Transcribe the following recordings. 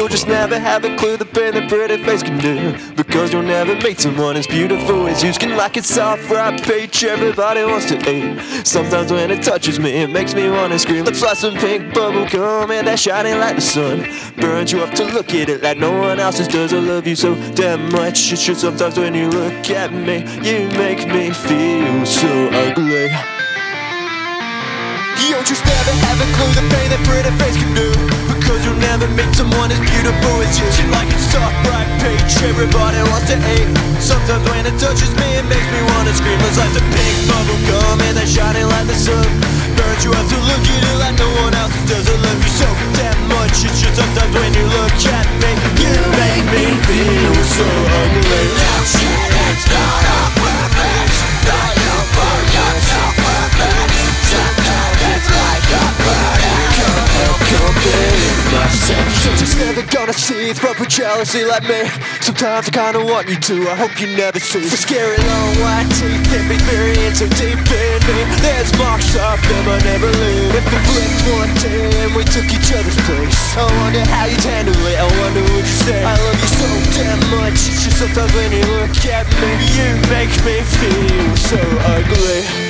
You'll just never have a clue the pain that pretty face can do. Because you'll never meet someone as beautiful as you. Skin like a soft ripe peach, everybody wants to eat. Sometimes when it touches me, it makes me wanna scream. Looks like some pink bubble gum, and they're shining like the sun. Burns you up to look at it like no one else's does. I love you so damn much. It's just sometimes when you look at me, you make me feel so ugly. You'll just never have a clue the pain that pretty face can do Because you'll never meet someone as beautiful as you. Skin like a soft bright peach, everybody wants to eat. Sometimes when it touches me it makes me wanna scream. It's like the pink bubble gum and they're shining like the sun Burns you up to look at it like no one else does I love you so damn much. It's just sometimes when you look at me You make me feel so gonna see with jealousy like me. Sometimes I kinda want you to, I hope you never see. The scary long white teeth that be burying so deep in me. There's marks of them I never leave. If it flipped one day and we took each other's place. I wonder how you'd handle it, I wonder what you say. I love you so damn much, it's just sometimes when you look at me You make me feel so ugly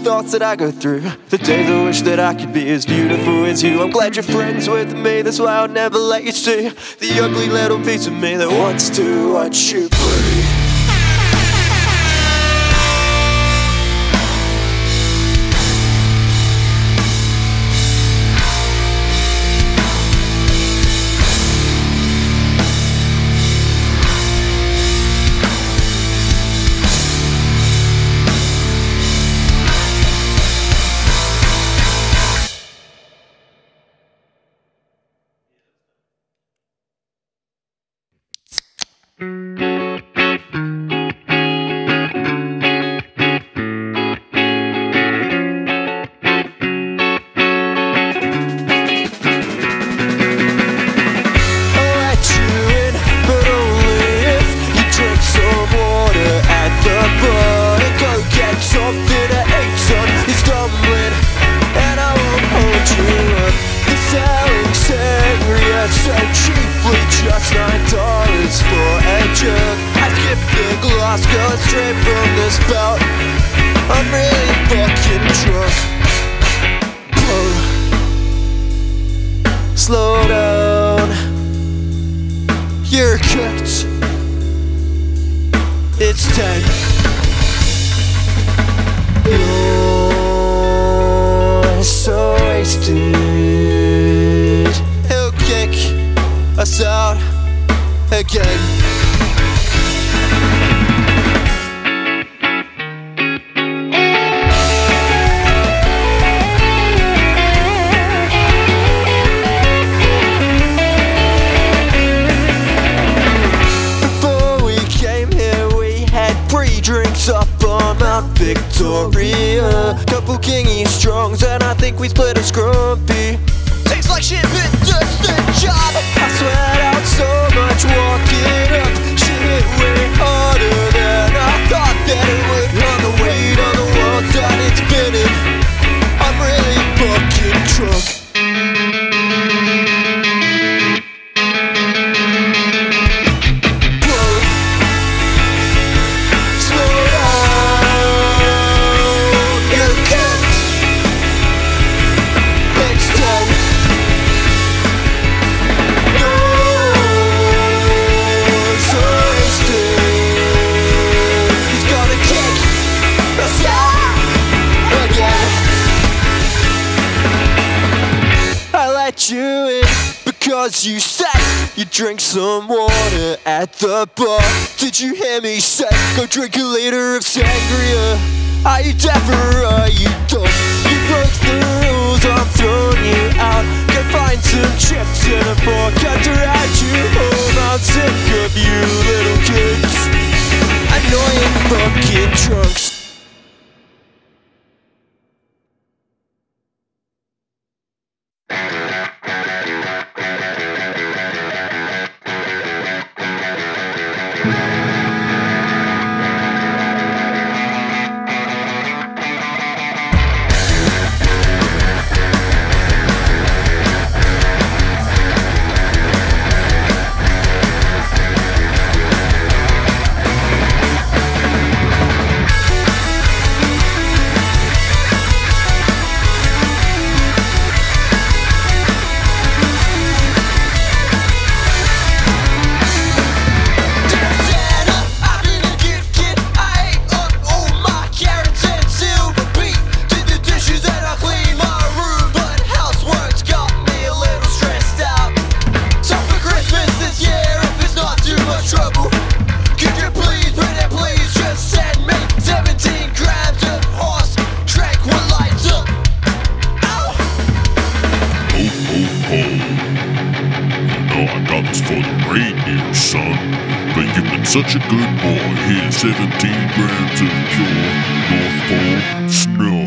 thoughts that I go through. The days I wish that I could be as beautiful as you. I'm glad you're friends with me, that's why I'll never let you see the ugly little piece of me that wants to watch you bleed. Wasted. He'll kick us out again. Mount Victoria. Couple kingy strongs, and I think we split a scrumpy. Tastes like shit, but does the job. I sweat out so much walking up. Shit hit way harder than I thought that it would. you said You drank some water at the bar. Did you hear me say Go drink a liter of sangria Are you deaf or are you dumb? You broke the rules, I'm thrown such a good boy. Here's 17 grams of pure North Pole snow.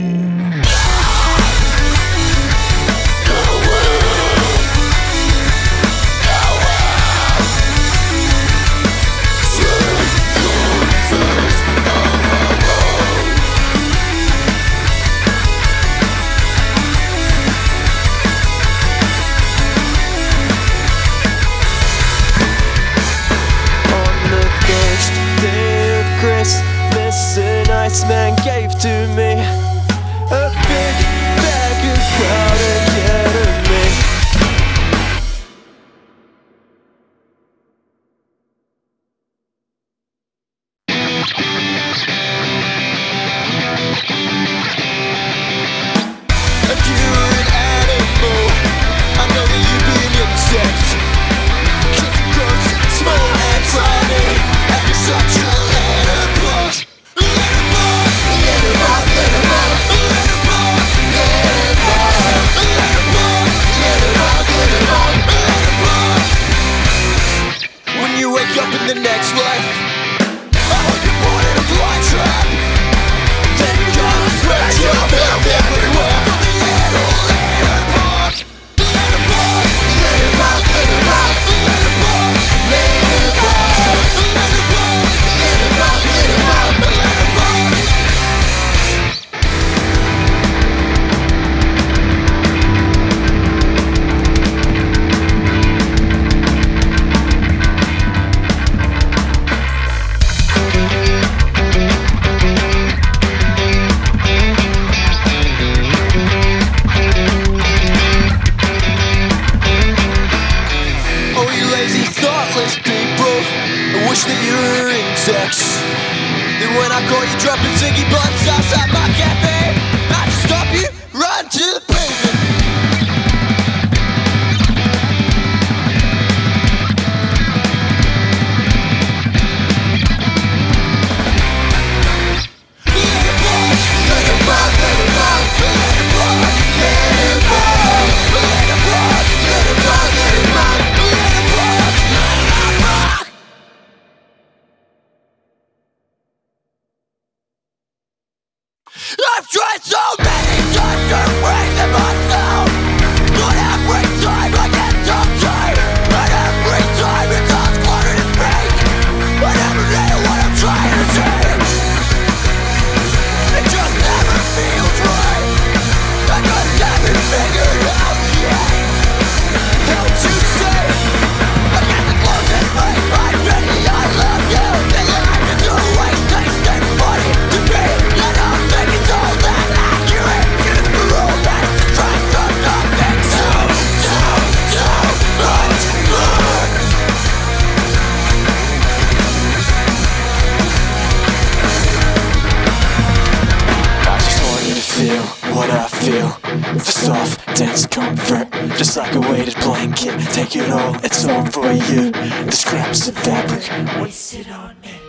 it's all for you. The scraps of fabric wasted on me.